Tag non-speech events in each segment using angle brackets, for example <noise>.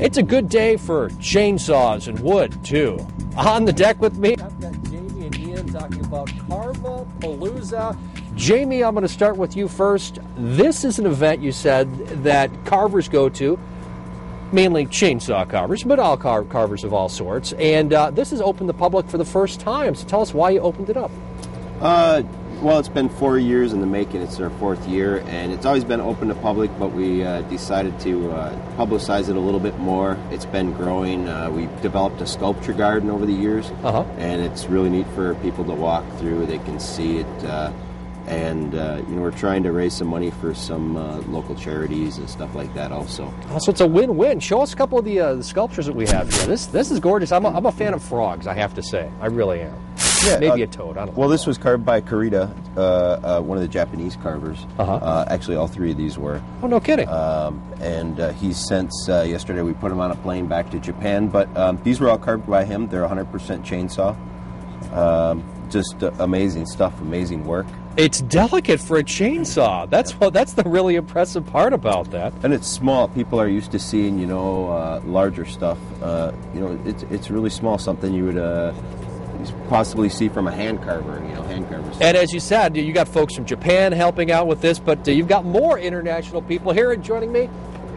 It's a good day for chainsaws and wood, too. On the deck with me, I've got Jamie and Ian talking about Carva Palooza. Jamie, I'm going to start with you first. This is an event you said that carvers go to, mainly chainsaw carvers, but all car- carvers of all sorts. And uh, this is open to the public for the first time. So tell us why you opened it up. Uh, well, it's been four years in the making. It's our fourth year, and it's always been open to public, but we uh, decided to uh, publicize it a little bit more. It's been growing. Uh, we developed a sculpture garden over the years, Uh-huh. and it's really neat for people to walk through. They can see it, uh, and uh, you know we're trying to raise some money for some uh, local charities and stuff like that. Also, Oh, So it's a win-win. Show us a couple of the, uh, the sculptures that we have here. This this is gorgeous. I'm a, I'm a fan of frogs. I have to say, I really am. Yeah, Maybe uh, a toad. I don't know. Well, this was carved by Karita, uh, uh, one of the Japanese carvers. Uh-huh. Uh, actually, all three of these were. Oh, no kidding. Um, and uh, he's since uh, yesterday we put him on a plane back to Japan. But um, these were all carved by him. They're 100% chainsaw. Um, just uh, amazing stuff, amazing work. It's delicate for a chainsaw. That's what. That's the really impressive part about that. And it's small. People are used to seeing, you know, uh, larger stuff. Uh, you know, it's it's really small. Something you would uh, possibly see from a hand carver. You know, hand carvers. And as you said, you got folks from Japan helping out with this, but uh, you've got more international people here. And joining me,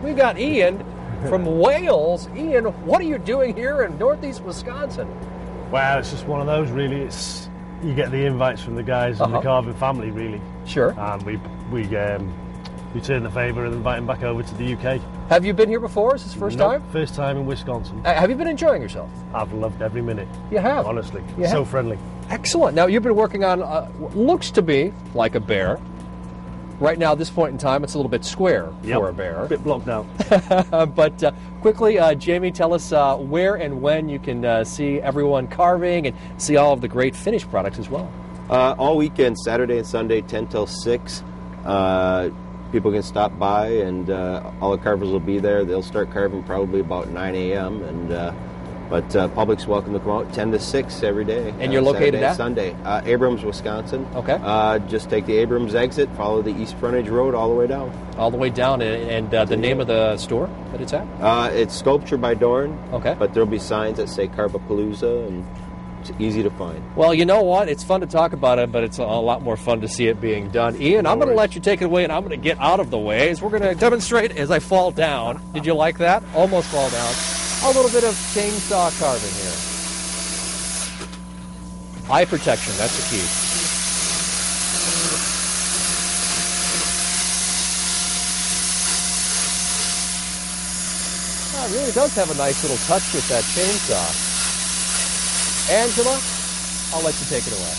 we've got Ian from <laughs> Wales. Ian, what are you doing here in Northeast Wisconsin? Well, it's just one of those. Really, it's you get the invites from the guys in Uh-huh. the carving family, really, Sure. and we we um, return the favour and invite him back over to the UK. Have you been here before? Is this first Nope, time? First time in Wisconsin. Uh, have you been enjoying yourself? I've loved every minute. You have. Honestly, You so have. friendly. Excellent. Now you've been working on uh, what looks to be like a bear. Right now, at this point in time, it's a little bit square Yep. for a bear. bit blocked out. <laughs> But uh, quickly, uh, Jamie, tell us uh, where and when you can uh, see everyone carving and see all of the great finished products as well. Uh, all weekend, Saturday and Sunday, 10 till 6. Uh, people can stop by, and uh, all the carvers will be there. They'll start carving probably about 9 a.m. And uh, but uh, public's welcome to come out 10 to 6 every day. And uh, you're located Saturday at? Sunday, uh, Abrams, Wisconsin. Okay. Uh, just take the Abrams exit, follow the East Frontage Road all the way down. All the way down, and, and uh, the name of the store that it's at? Uh, it's Sculpture by Dorn. Okay. But there'll be signs that say Carve-A-Palooza, and it's easy to find. Well, you know what? It's fun to talk about it, but it's a lot more fun to see it being done. Ian, I'm going to let you take it away, and I'm going to get out of the way as we're going to demonstrate as I fall down. Did you like that? Almost fall down. A little bit of chainsaw carving here. Eye protection, that's the key. Oh, it really does have a nice little touch with that chainsaw. Angela, I'll let you take it away.